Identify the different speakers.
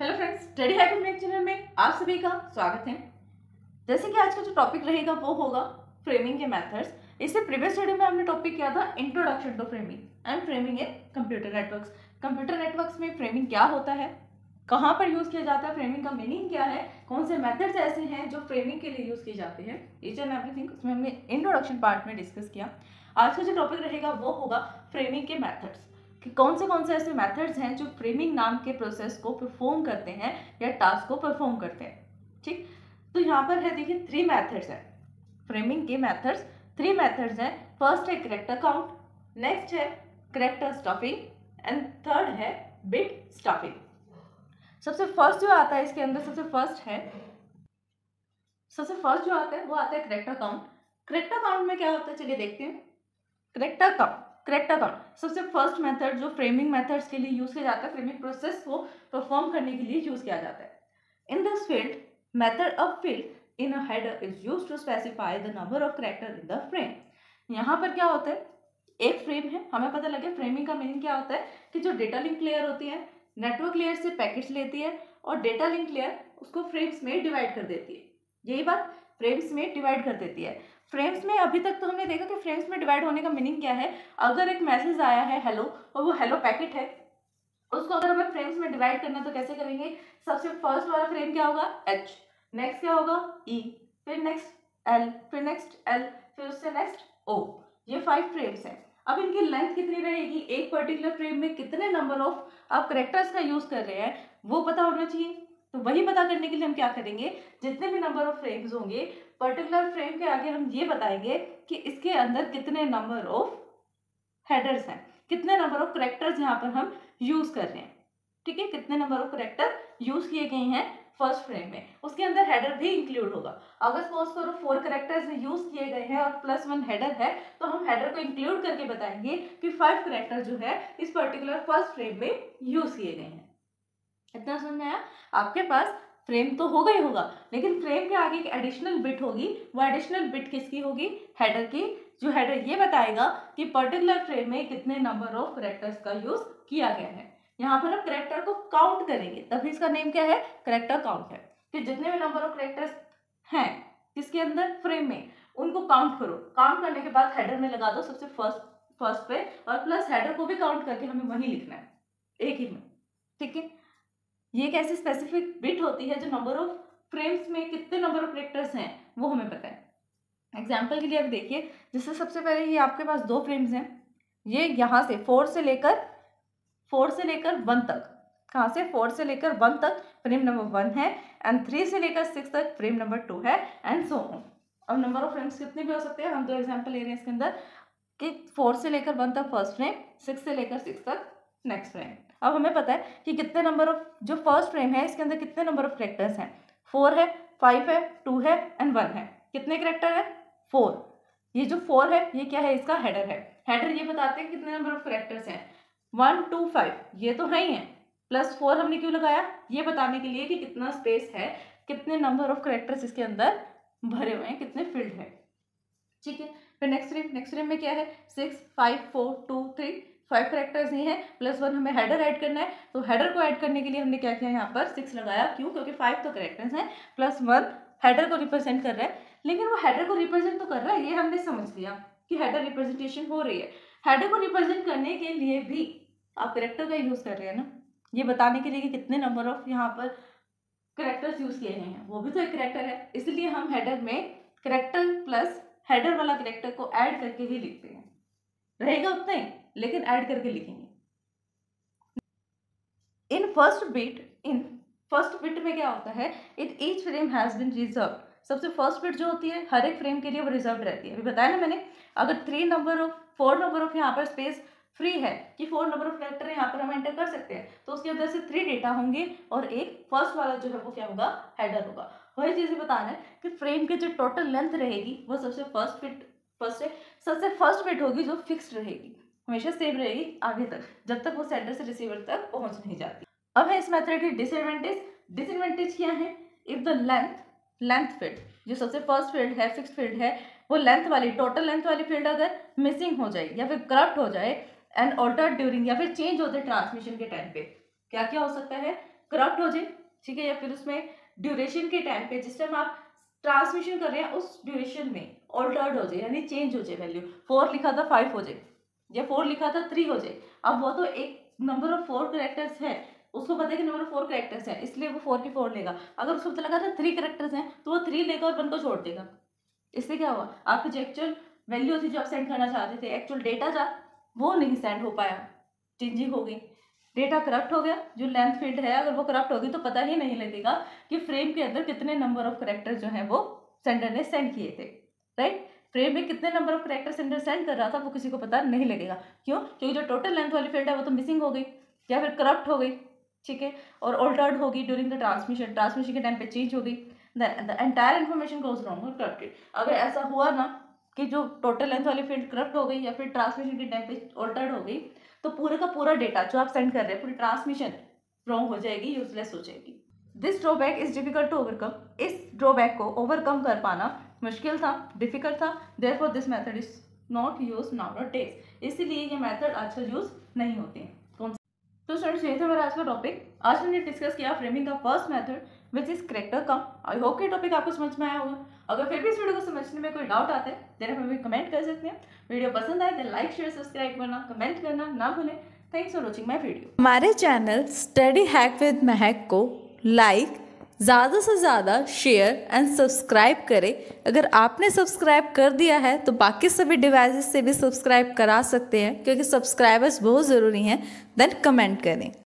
Speaker 1: Hello friends study habit channel में आप सभी का स्वागत है। जैसे कि आज का जो टॉपिक रहेगा वो होगा फ्रेमिंग के मेथड्स इससे प्रीवियस स्टडी में हमने टॉपिक किया था introduction to framing and framing in computer networks computer networks में फ्रेमिंग क्या होता है? कहाँ पर यूज़ किया जाता है? फ्रेमिंग का मीनिंग क्या है? कौन से मेथड्स ऐसे हैं जो फ्रेमिंग के लिए यूज़ किए जाते हैं? ईच एंड एवरीथिंग उसमें हमने इंट्रोडक्शन पार्ट में डिस्कस किया। आज का जो टॉपिक रहेगा वो होगा फ्रेमिंग के मेथड्स कि कौन से कौन से ऐसे मेथड्स हैं जो फ्रेमिंग नाम के प्रोसेस को परफॉर्म करते हैं या टास्क को परफॉर्म करते हैं? ठीक? तो यहाँ पर है, देखिए थ्री मेथड्स हैं। फ्रेमिंग के मेथड्स थ्री मेथड्स हैं। फ़र्स्ट है करेक्टर काउंट नेक्स्ट है करेक्टर स्टफिंग एंड थर्ड है बिट स्टफिंग सबसे फ़र्स्ट जो आता है, इसके अंदर सबसे फ़र्स्ट है, सबसे फ़र्स्ट जो आता है, वो आता है करेक्टर काउंट करेक्टर काउंट में क्या होता है? चलिए देखते हैं। करेक्टर काउंट काउंट सबसे फ़र्स्ट मेथड जो फ्रेमिंग मेथड्स के लिए यूज़ किया जाता है फ्रेमिंग प्रोसेस को परफॉर्म करने के लिए यूज़ किया जाता है। In this field method of field in header is use to specify the number of character in the frame यहाँ पर क्या होता है? एक फ्रेम है। हमें पता लगे फ्रेमिंग का मीनिंग क्या होता है? कि जो डेटा लिंक लेयर होती है नेटवर्क लेयर से पैकेट्स लेती है और डेटा लिंक लेयर उसको फ्रेम्स में डिवाइड कर देती है। यही बात फ्रेम्स में डिवाइड कर देती है। फ्रेम्स में अभी तक तो हमने देखा कि फ्रेम्स में डिवाइड होने का मीनिंग क्या है। अगर एक मैसेज आया है हेलो और वो हेलो पैकेट है उसको अगर हमें फ्रेम्स में डिवाइड करना तो कैसे करेंगे? सबसे फ़र्स्ट वाला फ्रेम क्या होगा? एच नेक्स्ट क्या होगा? ई e, फिर नेक्स्ट एल फिर नेक्स्ट एल फिर उससे नेक्स्ट ओ ये फाइव फ्रेम्स हैं। अब इनकी लेंथ कितनी रहेगी? एक पर्टिकुलर फ्रेम में कितने नंबर ऑफ़ आप करेक्टर्स का यूज़ कर रहे हैं वो पता होना चाहिए। तो वही पता करने के लिए हम क्या करेंगे? जितने भी नंबर ऑफ़ फ्रेम्स होंगे पर्टिकुलर फ्रेम के आगे हम ये बताएँगे कि इसके अंदर कितने नंबर ऑफ़ हेडर्स हैं। कितने नंबर ऑफ़ करेक्टर्स यहाँ पर हम यूज़ कर रहे हैं। ठीक है? कितने नंबर ऑफ़ करेक्टर यूज़ किए गए हैं फ़र्स्ट फ्रेम में। उसके अंदर हेडर भी इंक्लूड होगा। अगर सपोज़ करो फोर करेक्टर्स यूज़ किए गए हैं और प्लस वन हेडर है तो हम हेडर को इंक्लूड करके बताएँगे कि फाइव करेक्टर जो है, इस पर्टिकुलर फ़र्स्ट फ्रेम में यूज़ किए गए हैं। इतना समझ में आया आपके पास फ्रेम तो होगा ही होगा, लेकिन फ्रेम के आगे एक एडिशनल बिट होगी। वो एडिशनल बिट किसकी होगी? हेडर की। जो हेडर ये बताएगा कि पर्टिकुलर फ्रेम में कितने नंबर ऑफ़ करेक्टर्स का यूज़ किया गया है। यहाँ पर हम करेक्टर को काउंट करेंगे। तभी इसका नेम क्या है? करेक्टर काउंट है। कि जितने भी नंबर ऑफ़ करेक्टर्स हैं किसके अंदर? फ्रेम में। उनको काउंट करो। काउंट करने के बाद हेडर में लगा दो सबसे फ़र्स्ट फ़र्स्ट पे। और प्लस हेडर को भी काउंट करके हमें वही लिखना है। एक ही में। ठीक है? ये एक ऐसी स्पेसिफिक बिट होती है जो नंबर ऑफ़ फ्रेम्स में कितने नंबर ऑफ़ करेक्टर्स हैं, वो हमें पता है। एग्ज़ाम्पल के लिए अब देखिए जैसे सबसे पहले ये आपके पास दो फ्रेम्स हैं, ये यहाँ से फोर से लेकर फोर से लेकर वन तक। कहाँ से? फोर से लेकर वन तक फ्रेम नंबर वन है एंड थ्री से लेकर सिक्स तक फ्रेम नंबर टू है एंड सो ऑन अब नंबर ऑफ़ फ्रेम्स कितने भी हो सकते हैं, हम दो एग्ज़ाम्पल ले रहे हैं इसके अंदर, कि फोर से लेकर वन तक फ़र्स्ट फ्रेम सिक्स से लेकर सिक्स तक नेक्स्ट फ्रेम अब हमें पता है कि कितने नंबर ऑफ़ जो फ़र्स्ट फ्रेम है, इसके अंदर कितने नंबर ऑफ़ करेक्टर्स हैं? फोर है फाइव है टू है एंड वन है। कितने करेक्टर है? फोर ये जो फोर है, ये क्या है? इसका हेडर है। हेडर ये बताते हैं कितने नंबर ऑफ़ करेक्टर्स हैं। वन टू फाइव ये तो है ही है। प्लस फोर हमने क्यों लगाया? ये बताने के लिए कि कितना स्पेस है, कितने नंबर ऑफ़ करेक्टर्स इसके अंदर भरे हुए हैं, कितने फ़ील्ड है। ठीक है? फिर नेक्स्ट फ्रेम नेक्स्ट फ्रेम में क्या है? Six five four two three five characters ही है प्लस वन हमें हेडर ऐड करना है। तो हेडर को ऐड करने के लिए हमने क्या किया यहाँ पर? सिक्स लगाया। क्यों? क्योंकि फाइव तो करेक्टर्स हैं प्लस वन हेडर को रिप्रेजेंट कर रहा है। लेकिन वो हेडर को रिप्रेजेंट तो कर रहा है, ये हमने समझ लिया कि हेडर रिप्रेजेंटेशन हो रही है। हेडर को रिप्रेजेंट करने के लिए भी आप करेक्टर का यूज़ कर रहे हैं ना? ये बताने के लिए कि कितने नंबर ऑफ़ यहाँ पर करेक्टर्स यूज़ किए गए हैं। वो भी तो एक करेक्टर है। इसलिए हम हेडर में करेक्टर प्लस हेडर वाला करेक्टर को ऐड करके ही लिखते हैं। रहेगा उतना ही? लेकिन ऐड करके लिखेंगे। In first bit in first bit में क्या होता है? It each frame has been reserved सबसे फ़र्स्ट बिट जो होती है, हर एक फ्रेम के लिए वो रिज़र्व रहती है। अभी बताया ना मैंने, अगर three number of four number of यहाँ पर स्पेस फ्री है, कि फोर नंबर ऑफ़ कैरेक्टर यहाँ पर हम एंटर कर सकते हैं तो उसके अंदर से थ्री डेटा होंगे और एक फ़र्स्ट वाला जो है वो क्या होगा? हेडर होगा। वही चीज़ें बताना है कि फ्रेम की जो टोटल लेंथ रहेगी, वो सबसे फ़र्स्ट फिट फ़र्स्ट सबसे फ़र्स्ट फिट होगी जो फिक्स्ड रहेगी। हमेशा सेव रहेगी, आगे तक। जब तक वो सेंटर से रिसीवर तक पहुँच नहीं जाती। अब है इस मेथड की डिसएडवांटेज डिसएडवांटेज क्या है? If the length length field जो सबसे फ़र्स्ट फ़ील्ड है फिक्स फ़ील्ड है, वो लेंथ वाली टोटल लेंथ वाली फ़ील्ड अगर मिसिंग हो जाए या फिर करप्ट हो जाए एंड ऑल्टर ड्यूरिंग या फिर चेंज होते ट्रांसमिशन के टाइम पे, क्या क्या हो सकता है? करप्ट हो जाए, ठीक है? या फिर उसमें ड्यूरेशन के टाइम पे, जिस टाइम आप ट्रांसमिशन कर रहे हैं, उस ड्यूरेशन में ऑल्टर्ड हो जाए, यानी चेंज हो जाए वैल्यू फोर लिखा था फाइव हो जाए। या फोर लिखा था थ्री हो जाए। अब वो तो एक नंबर ऑफ़ फोर करेक्टर्स है, उसको पता है कि नंबर फोर करेक्टर्स है, इसलिए वो फोर की फोर लेगा। अगर उसको पता लगा था थ्री करेक्टर्स हैं तो वो थ्री लेगा और वन को छोड़ देगा। इससे क्या हुआ? आपकी जो एक्चुअल वैल्यू थी जो आप सेंड करना चाहते थे एक्चुअल डेटा था वो नहीं सेंड हो पाया। चेंजिंग हो गई। डेटा करप्ट हो गया। जो लेंथ फ़ील्ड है, अगर वो करप्ट होगी तो पता ही नहीं लगेगा कि फ्रेम के अंदर कितने नंबर ऑफ़ करेक्टर जो है वो सेंडर ने सेंड किए थे। राइट फ्रेम में कितने number of character sender send कर रहा था, वो किसी को पता नहीं लगेगा। क्यों? क्योंकि जो टोटल लेंथ वाली फ़ील्ड है, वो तो मिसिंग हो गई, या फिर करप्ट हो गई, ठीक है? और ऑल्टर्ड होगी ड्यूरिंग द ट्रांसमिशन ट्रांसमिशन के टाइम पे चेंज होगी the entire information goes wrong corrupted अगर ऐसा हुआ ना कि जो टोटल लेंथ वाली फ़ील्ड करप्ट हो गई, या फिर ट्रांसमिशन के टाइम पे ऑल्टर्ड हो गई तो पूरे का पूरा डेटा जो आप सेंड कर रहे हैं, पूरी ट्रांसमिशन रॉन्ग हो जाएगी यूजलेस हो जाएगी। This drawback is difficult to overcome इस ड्रॉबैक को ओवरकम कर पाना मुश्किल था डिफ़िकल्ट था therefore this method is not use nowadays इसीलिए ये मैथड आजकल यूज़ नहीं होते हैं। तो स्टूडेंट्स ये था मेरा आज का टॉपिक आज हमने डिस्कस किया फ्रेमिंग का first method which is character count I hope के टॉपिक आपको समझ में आया होगा। अगर फिर भी इस वीडियो को समझने में कोई डाउट आता है देन हमें कमेंट कर सकते हैं। वीडियो पसंद आए तो लाइक शेयर सब्सक्राइब करना कमेंट करना ना भूलें। Thanks for watching my video
Speaker 2: हमारे channel study hack with Mahak को लाइक ज़्यादा से ज़्यादा शेयर एंड सब्सक्राइब करें। अगर आपने सब्सक्राइब कर दिया है तो बाकी सभी डिवाइसेस से भी सब्सक्राइब करा सकते हैं, क्योंकि सब्सक्राइबर्स बहुत ज़रूरी हैं। देन कमेंट करें।